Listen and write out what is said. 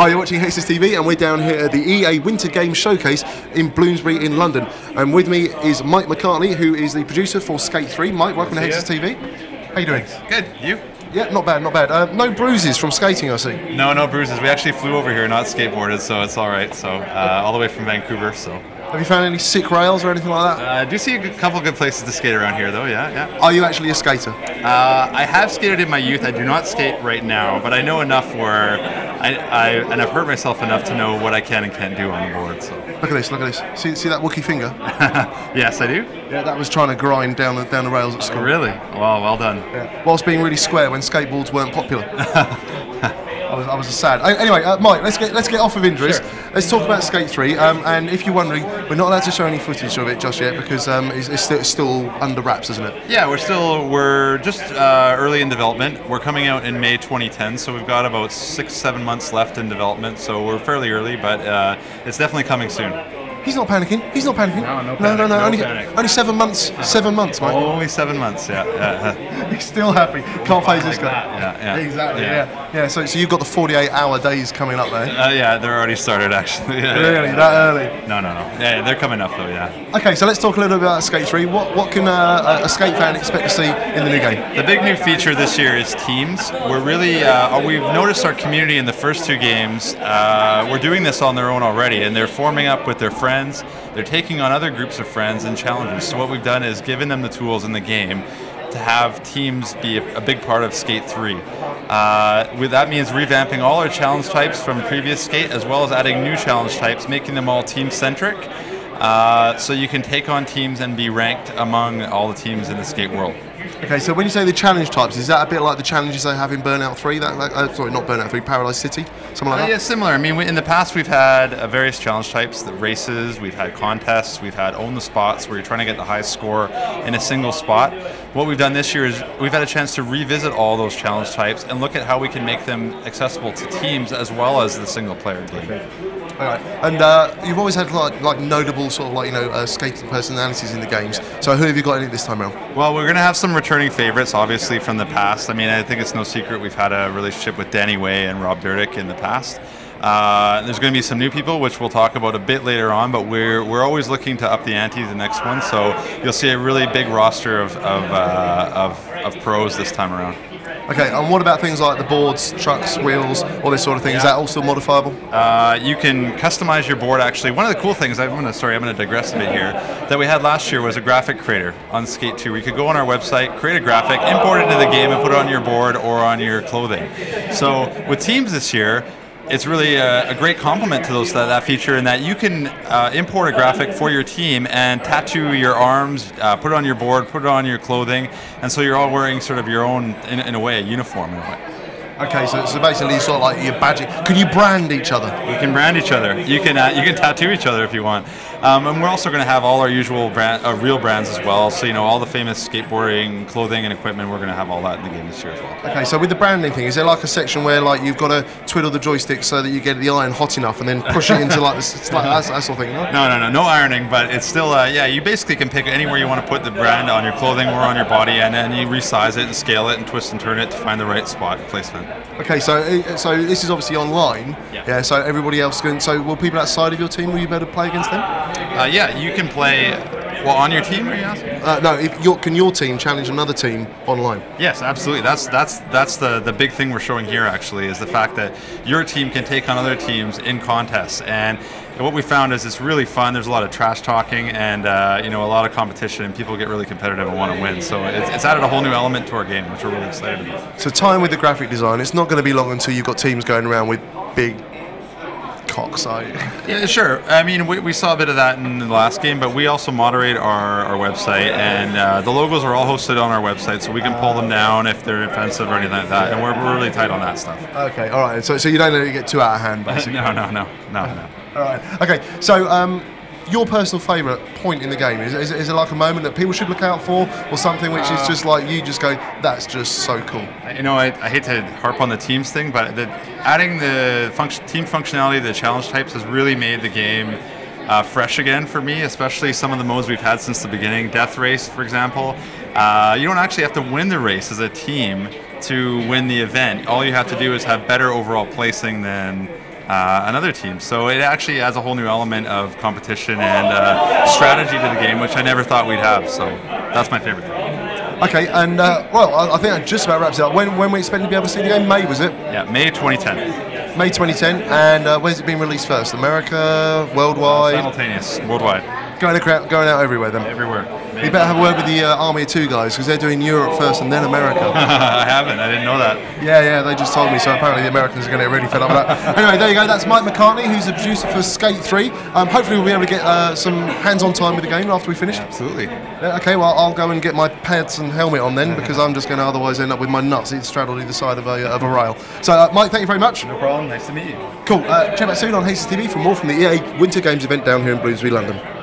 Hi, you're watching HEXUS TV, and we're down here at the EA Winter Games Showcase in Bloomsbury in London. And with me is Mike McCartney, who is the producer for Skate 3. Mike, welcome to HEXUS TV. How you doing? Good. You? Yeah, not bad, not bad. Uh, no bruises from skating, I see. No, no bruises. We actually flew over here, not skateboarded, so it's all right. So uh, all the way from Vancouver. So Have you found any sick rails or anything like that? uh, I do see a good, couple good places to skate around here, though. Yeah, yeah. Are you actually a skater? Uh, I have skated in my youth. I do not skate right now, but I know enough where I, I and I've hurt myself enough to know what I can and can't do on the board. So Look at this, look at this. See, see that Wookie finger? yes, I do. Yeah, that was trying to grind down the, down the rails at school. Really? Well, well done. Yeah. Whilst being really square when skateboards weren't popular. I was, I was sad. A- Anyway, uh, Mike, let's get let's get off of injuries. Sure. Let's talk about Skate 3. Um, and if you're wondering, we're not allowed to show any footage of it just yet because um, it's, it's, still, it's still under wraps, isn't it? Yeah, we're still we're just uh, early in development. We're coming out in May 2010, so we've got about six seven months left in development. So we're fairly early, but uh, it's definitely coming soon. He's not panicking. He's not panicking. No, no no, no, no only, only seven months. Seven months, Mike. Only seven months. Yeah, yeah, He's still happy. Can't phase this guy. yeah, yeah. Exactly. Yeah. Yeah. So, so you've got the 48-hour days coming up there. Uh, yeah, they're already started actually. Really, that early? No, no, no. Yeah, they're coming up though. Yeah. Okay, so let's talk a little bit about Skate 3. What what can uh, a- a skate fan expect to see in the new game? The big new feature this year is teams. We're really uh, we've noticed our community in the first two games. Uh, we're doing this on their own already, and they're forming up with their friends. They're taking on other groups of friends and challenges. So what we've done is given them the tools in the game to have teams be a, big part of Skate 3. Uh, that means revamping all our challenge types from previous Skate, as well as adding new challenge types, making them all team centric. Uh, so you can take on teams and be ranked among all the teams in the skate world. Okay, so when you say the challenge types, is that a bit like the challenges they have in Burnout 3? That, that uh, sorry, not Burnout 3, Paradise City, something like Uh, that. yeah, similar. I mean, we, in the past we've had uh, various challenge types, the races, we've had contests, we've had own the spots where you're trying to get the highest score in a single spot. What we've done this year is we've had a chance to revisit all those challenge types and look at how we can make them accessible to teams as well as the single player game. All right. And uh, you've always had like, like notable sort of like you know uh, skating personalities in the games. So who have you got in it this time around? Well, we're going to have some returning favorites, obviously, from the past. I mean, I think it's no secret we've had a relationship with Danny Way and Rob Dyrdek in the past. Uh, there's going to be some new people, which we'll talk about a bit later on, but we're, we're always looking to up the ante the next one. So you'll see a really big roster of, of, uh, of, of pros this time around. Okay. And what about things like the boards, trucks, wheels, all this sort of thing? Is that also modifiable? Uh, you can customize your board. Actually, one of the cool things I'm going to sorry, I'm going to digress a bit here. That we had last year was a graphic creator on Skate 2. We could go on our website, create a graphic, import it into the game, and put it on your board or on your clothing. So with teams this year. It's really a, a great complement to those that, that feature in that you can uh, import a graphic for your team and tattoo your arms, uh, put it on your board, put it on your clothing, and so you're all wearing sort of your own, in, in a way, a uniform in a way. Okay. So, so basically, sort of like your badging. Can you brand each other? You can brand each other. You can uh, you can tattoo each other if you want. Um, and we're also going to have all our usual brand, uh, real brands as well. So you know all the famous skateboarding clothing and equipment. We're going to have all that in the game this year as well. Okay, so with the branding thing, is there like a section where like you've got to twiddle the joystick so that you get the iron hot enough and then push it into like this, it's like that, that sort of thing? No? No, no, no, no ironing, but it's still uh, yeah. You basically can pick anywhere you want to put the brand on your clothing or on your body, and then you resize it and scale it and twist and turn it to find the right spot placement. Okay, so uh, so this is obviously online. Yeah. So everybody else can. So will people outside of your team will you be able to play against them? Uh, yeah, you can play. Well, on your team, are you asking? Uh, no. If your, can your team challenge another team online? Yes, absolutely. That's that's that's the the big thing we're showing here. Actually, is the fact that your team can take on other teams in contests, and what we found is it's really fun. There's a lot of trash talking, and uh, you know a lot of competition, and people get really competitive and want to win. So it's, it's added a whole new element to our game, which we're really excited about. So time with the graphic design. It's not going to be long until you've got teams going around with big cocks. Are? Yeah, sure. I mean, we, we saw a bit of that in the last game, but we also moderate our, our website, and uh, the logos are all hosted on our website, so we can pull them down if they're offensive or anything like that, and we're, we're really tight on that stuff. Okay. All right. So so you don't let it get too out of hand, basically. no, no, no, no, no. All right. Okay. So, um, your personal favourite point in the game is, is, is it like a moment that people should look out for, or something which is just like you just go, that's just so cool. You know, I, I hate to harp on the teams thing, but the, adding the function, team functionality, the challenge types, has really made the game uh, fresh again for me. Especially some of the modes we've had since the beginning. Death Race, for example, uh, you don't actually have to win the race as a team to win the event. All you have to do is have better overall placing than uh, another team. So it actually adds a whole new element of competition and uh, strategy to the game, which I never thought we'd have. So that's my favorite thing. Okay, and uh, well, I, I think that just about wraps it up. When, when we expect to be able to see the game? May, was it? Yeah, May 2010. May 2010, and uh, when's it been released first? America, worldwide? Simultaneous, worldwide. Going, across, going out everywhere then? Everywhere. You better have a word with the uh, Army of Two guys because they're doing Europe first and then America. I haven't. I didn't know that. Yeah, yeah, they just told me. So apparently the Americans are going to get really fed up with that. anyway, there you go. That's Mike McCartney, who's the producer for Skate 3. Um, hopefully we'll be able to get uh, some hands-on time with the game after we finish. Absolutely. Yeah, okay, well I'll go and get my pads and helmet on then because I'm just going to otherwise end up with my nuts straddled either side of a, of a rail. So uh, Mike, thank you very much. No problem. Nice to meet you. Cool. Uh, check back soon on HEXUS TV for more from the EA Winter Games event down here in Bloomsbury, London.